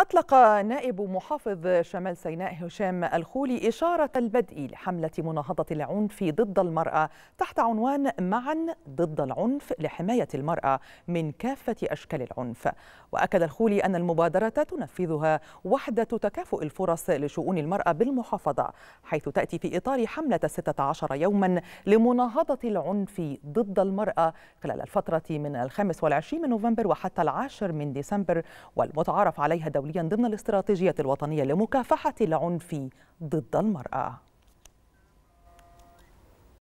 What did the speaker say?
أطلق نائب محافظ شمال سيناء هشام الخولي إشارة البدء لحملة مناهضة العنف ضد المرأة تحت عنوان معا ضد العنف لحماية المرأة من كافة أشكال العنف. وأكد الخولي أن المبادرة تنفذها وحدة تكافؤ الفرص لشؤون المرأة بالمحافظة حيث تأتي في إطار حملة 16 يوما لمناهضة العنف ضد المرأة خلال الفترة من الخامس والعشرين من نوفمبر وحتى العاشر من ديسمبر والمتعارف عليها دوليا ضمن الاستراتيجية الوطنية لمكافحة العنف ضد المرأة.